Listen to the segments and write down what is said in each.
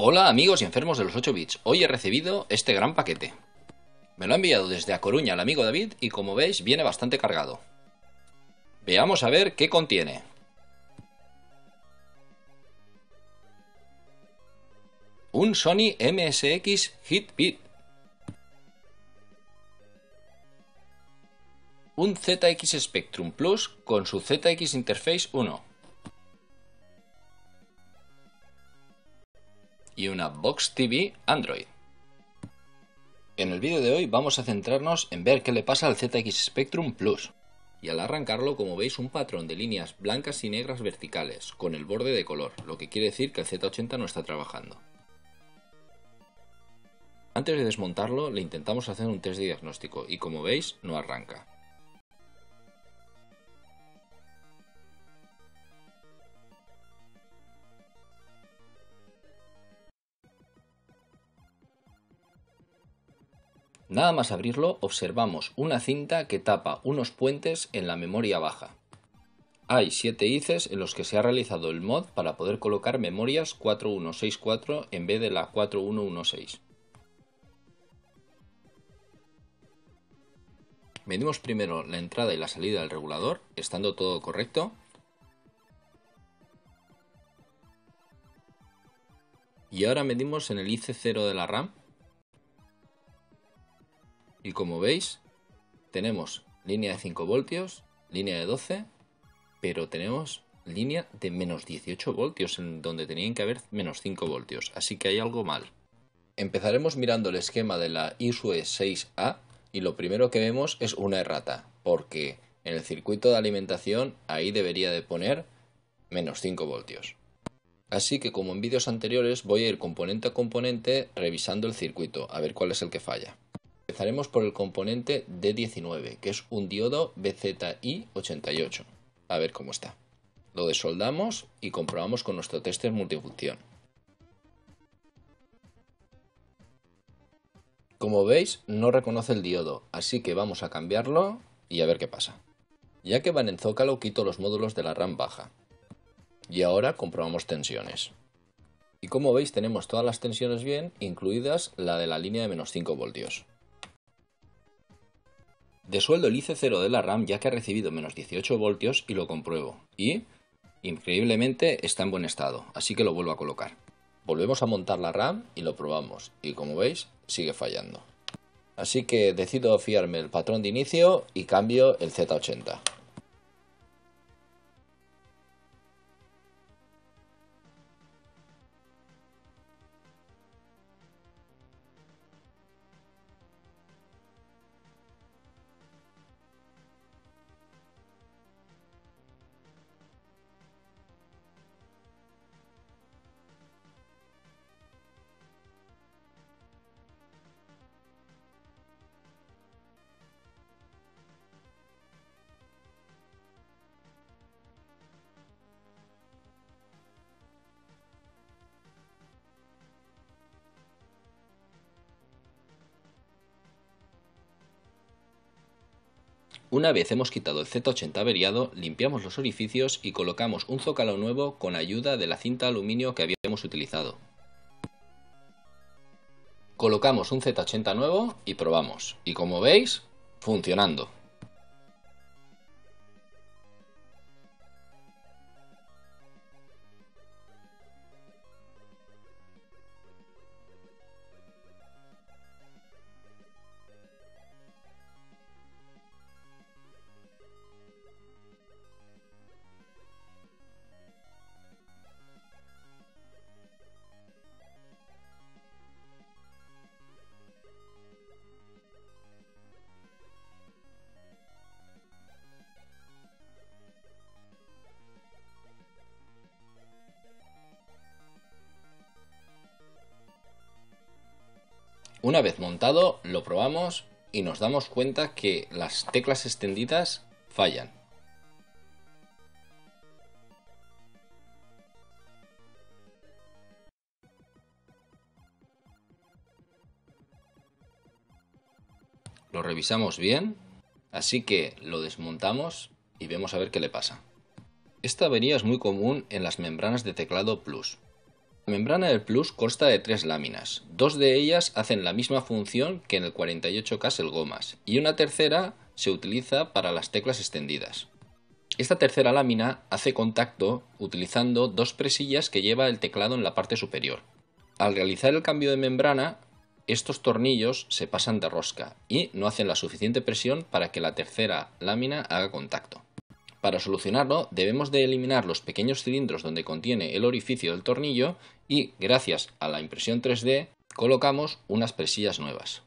Hola amigos y enfermos de los 8 bits, hoy he recibido este gran paquete. Me lo ha enviado desde A Coruña el amigo David y como veis viene bastante cargado. Veamos a ver qué contiene. Un Sony MSX Hitbit. Un ZX Spectrum Plus con su ZX Interface 1. Y una Box TV Android. En el vídeo de hoy vamos a centrarnos en ver qué le pasa al ZX Spectrum Plus. Y al arrancarlo, como veis, un patrón de líneas blancas y negras verticales, con el borde de color, lo que quiere decir que el Z80 no está trabajando. Antes de desmontarlo, le intentamos hacer un test de diagnóstico y como veis, no arranca. Nada más abrirlo observamos una cinta que tapa unos puentes en la memoria baja. Hay 7 ICs en los que se ha realizado el mod para poder colocar memorias 4164 en vez de la 4116. Medimos primero la entrada y la salida del regulador, estando todo correcto. Y ahora medimos en el IC0 de la RAM y como veis, tenemos línea de 5 voltios, línea de 12, pero tenemos línea de menos 18 voltios, en donde tenían que haber menos 5 voltios, así que hay algo mal. Empezaremos mirando el esquema de la ISUE 6A y lo primero que vemos es una errata, porque en el circuito de alimentación ahí debería de poner menos 5 voltios. Así que como en vídeos anteriores voy a ir componente a componente revisando el circuito, a ver cuál es el que falla. Empezaremos por el componente D19, que es un diodo BZI88. A ver cómo está. Lo desoldamos y comprobamos con nuestro tester multifunción. Como veis, no reconoce el diodo, así que vamos a cambiarlo y a ver qué pasa. Ya que van en zócalo, quito los módulos de la RAM baja. Y ahora comprobamos tensiones. Y como veis tenemos todas las tensiones bien, incluidas la de la línea de menos 5 voltios. Desueldo el IC0 de la RAM ya que ha recibido menos 18 voltios y lo compruebo. Y, increíblemente, está en buen estado, así que lo vuelvo a colocar. Volvemos a montar la RAM y lo probamos. Y como veis, sigue fallando. Así que decido fiarme el patrón de inicio y cambio el Z80. Una vez hemos quitado el Z80 averiado, limpiamos los orificios y colocamos un zócalo nuevo con ayuda de la cinta aluminio que habíamos utilizado. Colocamos un Z80 nuevo y probamos. Y como veis, funcionando. Una vez montado, lo probamos y nos damos cuenta que las teclas extendidas fallan. Lo revisamos bien, así que lo desmontamos y vemos a ver qué le pasa. Esta avería es muy común en las membranas de teclado Plus, La membrana del Plus consta de tres láminas. Dos de ellas hacen la misma función que en el 48K el Gomas y una tercera se utiliza para las teclas extendidas. Esta tercera lámina hace contacto utilizando dos presillas que lleva el teclado en la parte superior. Al realizar el cambio de membrana, estos tornillos se pasan de rosca y no hacen la suficiente presión para que la tercera lámina haga contacto. Para solucionarlo debemos de eliminar los pequeños cilindros donde contiene el orificio del tornillo y gracias a la impresión 3D colocamos unas presillas nuevas.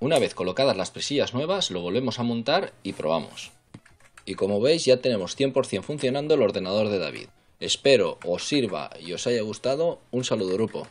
Una vez colocadas las presillas nuevas, lo volvemos a montar y probamos. Y como veis ya tenemos 100% funcionando el ordenador de David. Espero os sirva y os haya gustado. Un saludo grupo.